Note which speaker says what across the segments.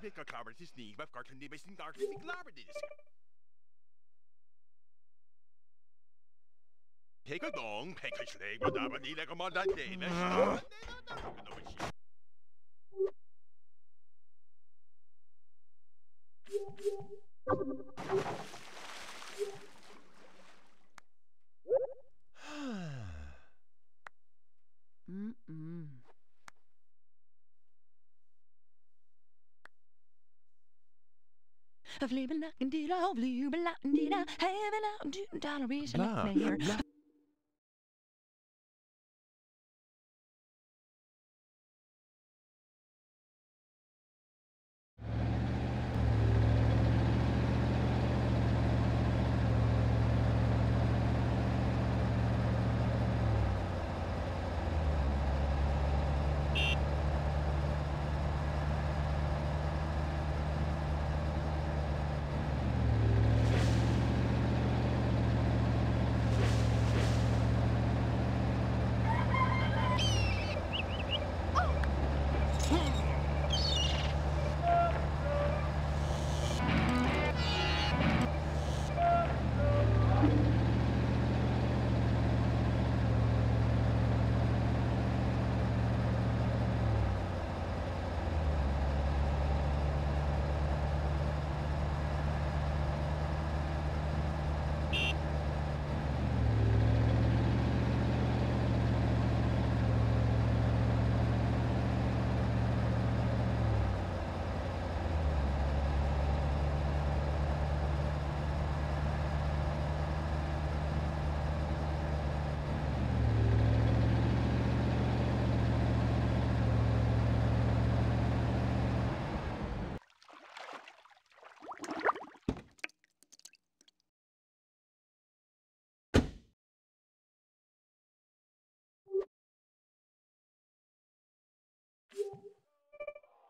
Speaker 1: Welcher Kabel ist nicht beim Garten die besten Garten, die Kabel ist. Take a dong, take a schläge, aber a der Kommandant, den er
Speaker 2: of living, I can do it all, blue, I can do it all, having all, do it all, I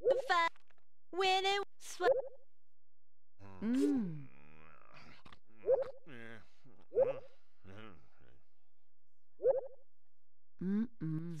Speaker 3: The win and sweat.
Speaker 1: Mmm.
Speaker 2: Mm-mm.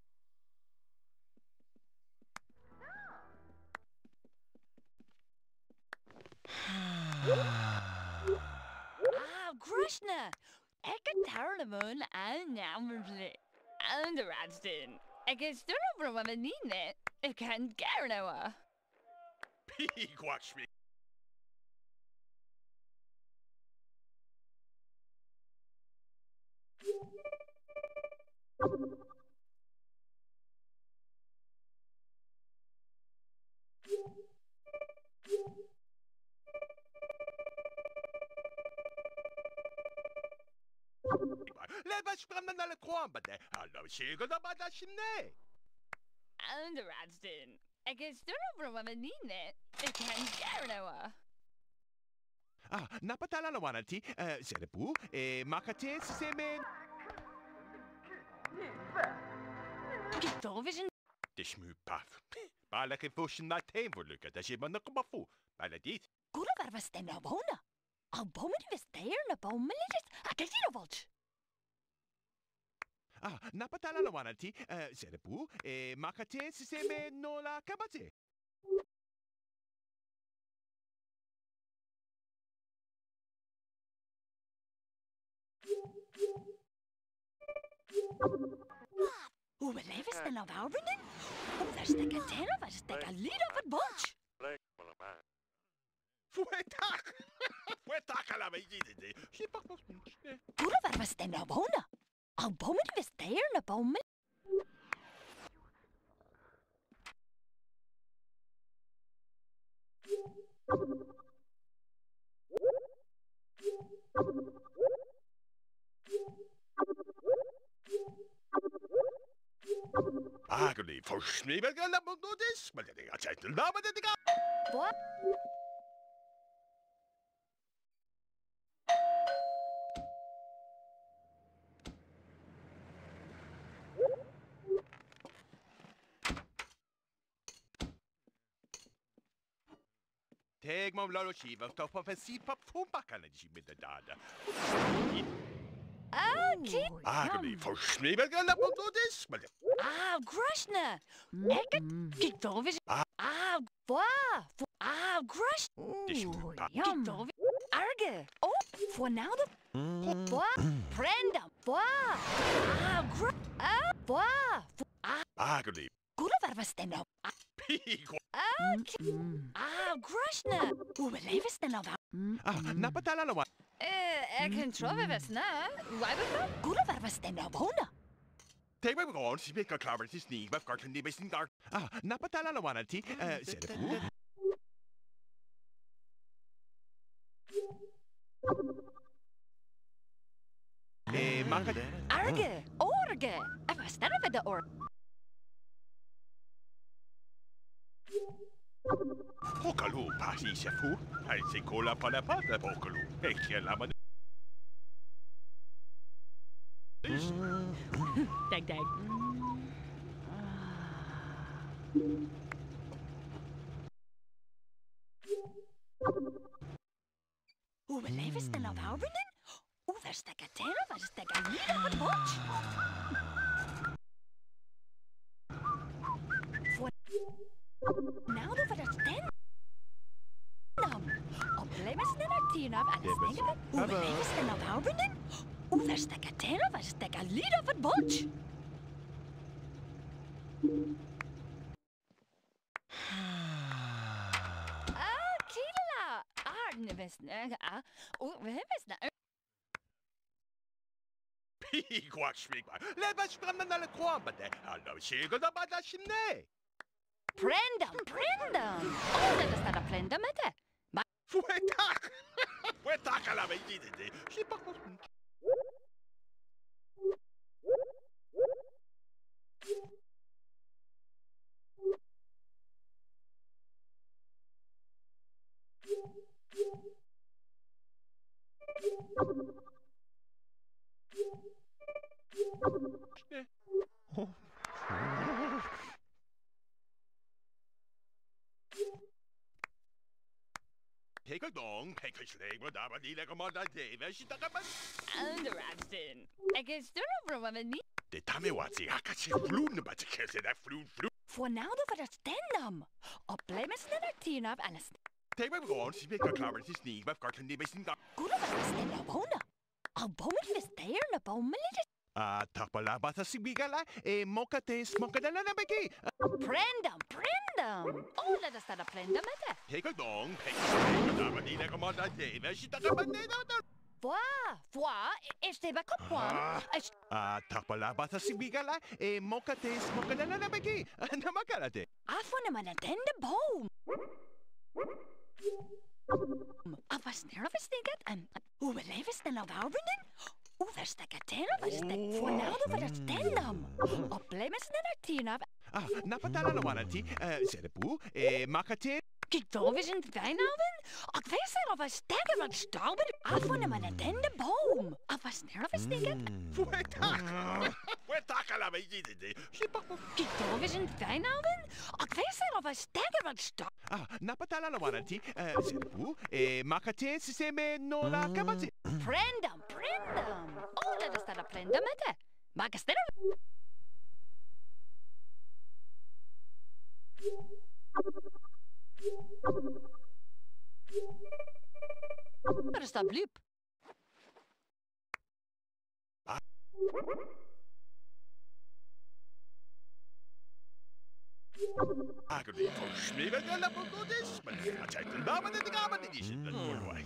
Speaker 2: Harlemoon and Namrly and Radston. Against the overwhelming need it. I can Garanoa.
Speaker 1: Pee, watch me. 싶네.
Speaker 2: En de Radstin. Ik is er over wat we niet Ik kan gerne.
Speaker 4: 아, 나빠달라는 와나티, 에, 세레부, 에, 마카테 스세멘,
Speaker 2: Ik doof is een
Speaker 1: de schmuupaf. Balak en fushen na teen voor lukken, dat je maar nog maar voel. Bijna dit.
Speaker 2: goede waar we staan naar wonen. Al bomen die we staan naar bomen liggen. Ik kan
Speaker 4: あ、ナパタラのマナティ、えー、セレプ、えー、マカテシセメノラカバテ。
Speaker 2: Overlevis den av arvunden? Om där stäcka terra, var stäcka lira för bunch!
Speaker 1: Fue tac! Fue tac a la bellida!
Speaker 2: Tura var stämma av honom! Waar we staan naar wonen. Al bomen die we staan naar bomen.
Speaker 1: Agony, forsnivel gala mondodis, men det är inte lama det
Speaker 2: är
Speaker 1: Wat? Teg mam lalo skiva, ta på offensiv på fumbakarna de med det där.
Speaker 2: Ah, kid. Agony,
Speaker 1: forsnivel gala mondodis, men det
Speaker 2: Ah, Grushna. Doof is.
Speaker 1: Ah.
Speaker 2: Waar? Ah, Grush. is. Arge. Oh, voor nou de. Waar? Brenda. Waar? Ah, Grush. Ah, waar we staan nou. pigwa. Ah, Okay. Ah, groźne. Uwelewis na nowa.
Speaker 4: Napatala naman.
Speaker 2: Eh, kontrowe was na. Wajbaka? Gulovar was ten obona.
Speaker 1: Tebe gon, si beka klaver si snig, baf kartun di besin gar.
Speaker 4: Ah, napatala naman ati. Eh, sedefu. Eh, mangade.
Speaker 2: Arge, orge. Avastara veda orge.
Speaker 1: Pokalu, pasi se fu, hai se cola palapada, Pokalu, Ik ce la mă...
Speaker 2: Dag, dag. Hoe beleven ze de Love Hourden? Hoe verstekken teren? Waar stekken hier op het bord? Nou, we dat stem. Oplemesten artienop en stinken van Oeverlemesten op houdenden. Oeverstek tero, verstek a lied op het bolch. Ah, kielala. Arne wesne, ah, oeverlemesten.
Speaker 1: 이과식과 레바시간 만나는 dat je nee?
Speaker 2: Prendam, prendam! Onda da sada prendamete? Ma...
Speaker 1: Fue tak! Fue tak a la vejidide! Și pa... Oh. 대갈동 패키슬레이브 나만 이래가 만나 대배 시다가만
Speaker 2: Under Abstin. I guess still over woman.
Speaker 1: 내 담에 왔지 아까치 블루는 바지 캐세다 플루 플루
Speaker 2: For now, du verstehst a Ob bleiben sie der Tina auf alles.
Speaker 1: 대박 원 시베카 클라버스 스니그 같은 데 메신다.
Speaker 2: Gut, A was denn da wohnen? Obwohl a stehen, aber um
Speaker 4: tapala bata si Bigala, e mokates mokadala na bagi.
Speaker 2: Prendam, prendam. Oh, let us start a prendam med det.
Speaker 1: Peka dong, peka dong, Madina kamada deva, shita kamanina.
Speaker 2: Foie, foie, este ba kapwan. Es
Speaker 4: Ah, tapala bata si Bigala, e mokates mokadala na bagi. Namakalate.
Speaker 2: afon man en tende boom. Afas nere of stinket en hoe beleven den θα στα κατέρω, θα στα φωνάω, θα στέλνω. Ο πλέμες είναι αρτίνα.
Speaker 4: Να πατάλα νομάνα τι, σε ρεπού, μακατέρ.
Speaker 2: da, wir sind Weihnachten. of weißt du, aber Stärke van stauben, auch von einem dende Baum. Aber was nervös denkt?
Speaker 1: Fuertag! Fuertag, la bellidide.
Speaker 2: Da, wir sind Weihnachten. Ach, weißt du, aber Stärke wird stauben.
Speaker 4: Ah, napatala la warranty, eh, sepu, eh, eens sisteme no la kapatsi.
Speaker 2: Prendam, prendam. Oh, dat is dat a prendam, ete. Maak is er. Er staat bliep.
Speaker 1: Agony for schmieren de labododes, maar die gaat uit de namen en de gamen die zitten er voor wij.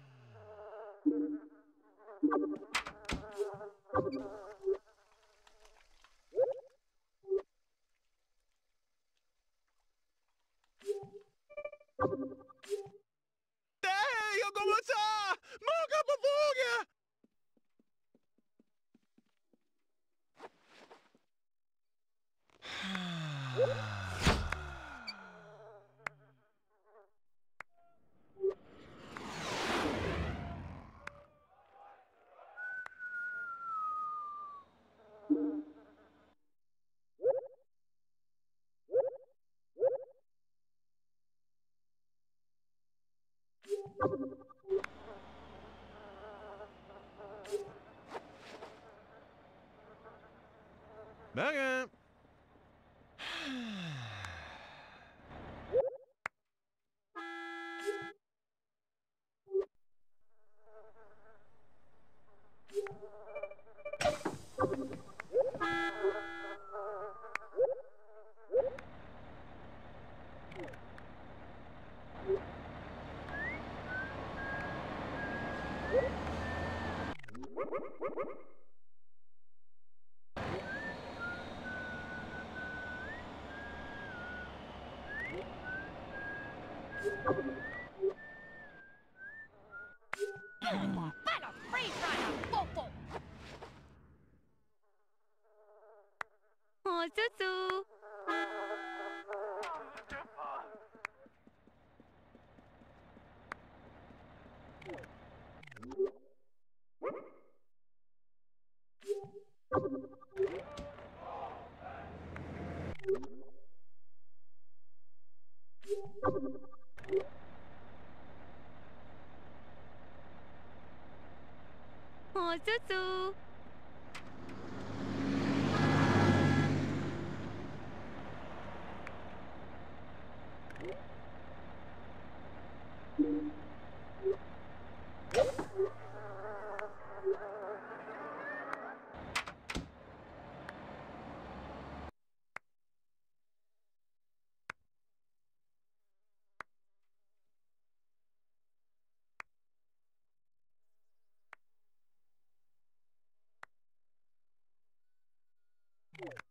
Speaker 1: What?
Speaker 3: おすす Yeah.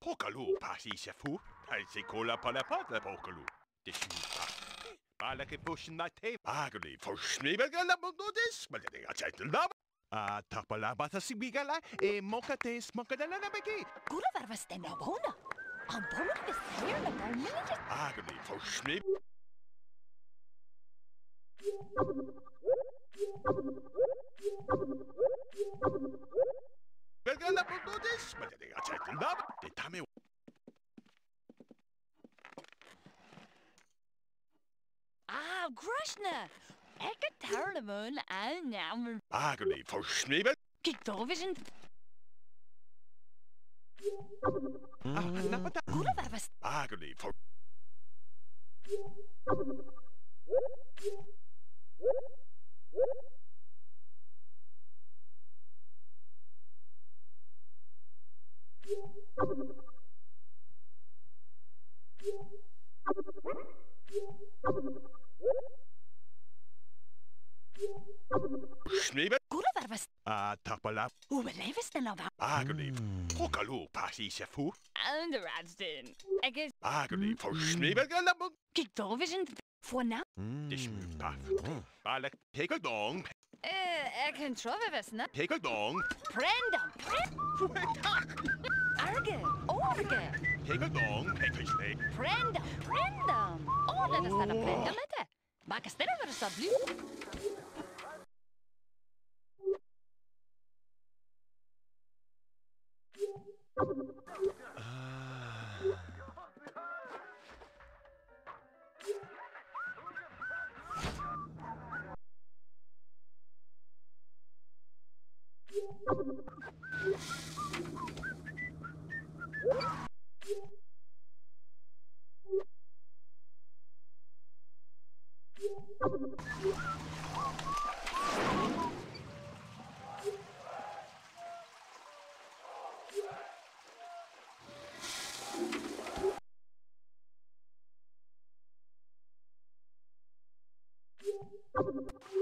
Speaker 1: Pokalo pasi se fou se kola palapat la pokalo Dich Balke buschen na te Bagli vor Schneebegella dis
Speaker 4: A tapala bat si bigala e moka te smoka de la beki
Speaker 2: Gura war was denn na bona Am bo
Speaker 1: Agli vor Schnee Thank you. Wygląda Schneebel?
Speaker 2: Gurvarvas.
Speaker 1: Ah, tapala.
Speaker 2: Uvelevestelava.
Speaker 1: Agonib. Pokalu, pasi sefu.
Speaker 2: Alderadsten. Egis.
Speaker 1: Agonib, for Schneebelgalabung.
Speaker 2: Gigdovision. For now. Mm.
Speaker 1: Dich müfta. Balak, pegadong.
Speaker 2: Eh, øh, er kan tro, hvad hvad sådan er.
Speaker 1: Pegadong.
Speaker 2: Prendam.
Speaker 1: Prendam.
Speaker 2: Argan, Organ.
Speaker 1: Pegadong, Pegashleg.
Speaker 2: Prendum, Prendum. Oh, let us start a Prendum letter. Bakastero versus Blue. you.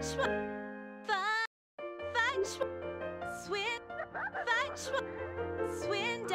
Speaker 3: Swin, swin, swin,